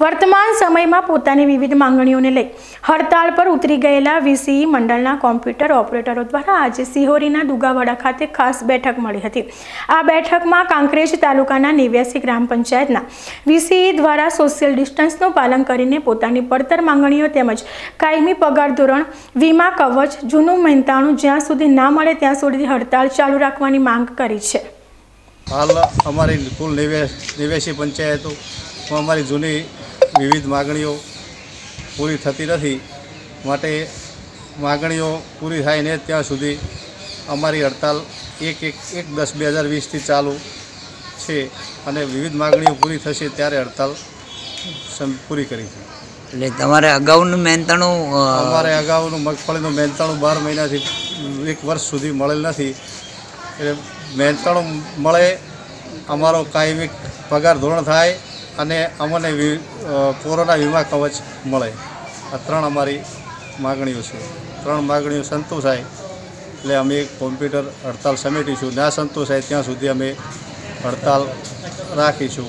વર્તમાન સમયમાં પોતાની વિવિધ માંગણીઓને લઈ હડતાળ પર ઉતરી ગયેલા વીસીઈ મંડળના કોમ્પ્યુટર ઓપરેટરો દ્વારા આજે સિહોરીના દુગાવાડા ખાતે ખાસ બેઠક મળી હતી. આ બેઠકમાં કાંકરેજ તાલુકાના નેવ્યાસી ગ્રામ પંચાયતના વીસીઈ દ્વારા સોશિયલ ડિસ્ટન્સનું પાલન કરીને પોતાની પડતર માંગણીઓ તેમજ કાયમી પગાર ધોરણ, વીમા કવચ, જૂનું મહેનતાણું જ્યાં સુધી ના મળે ત્યાં સુધી હડતાળ ચાલુ રાખવાની માંગ કરી છે. હાલ અમારી કુલ નેવ્યાસી પંચાયતો, અમારી જૂની વિવિધ માગણીઓ પૂરી થતી નથી. માટે માગણીઓ પૂરી થાય ને ત્યાં સુધી અમારી હડતાલ એક એક એક દસ બે હજાર વીસથી ચાલુ છે અને વિવિધ માગણીઓ પૂરી થશે ત્યારે હડતાલ પૂરી કરી છે. એટલે તમારે અગાઉનું મહેનતાણું અમારે અગાઉનું મગફળીનું મહેનતાણું બાર મહિનાથી એક વર્ષ સુધી મળેલ નથી. એટલે મહેનતાણું મળે અમારો કાયમી પગાર ધોરણ થાય અને અમને કોરોના વીમા કવચ મળે. આ ત્રણ અમારી માગણીઓ છે. ત્રણ માગણીઓ સંતોષાય. એટલે અમે કોમ્પ્યુટર હડતાલ સમેટીશું ના સંતોષાય ત્યાં સુધી અમે હડતાલ રાખીશું.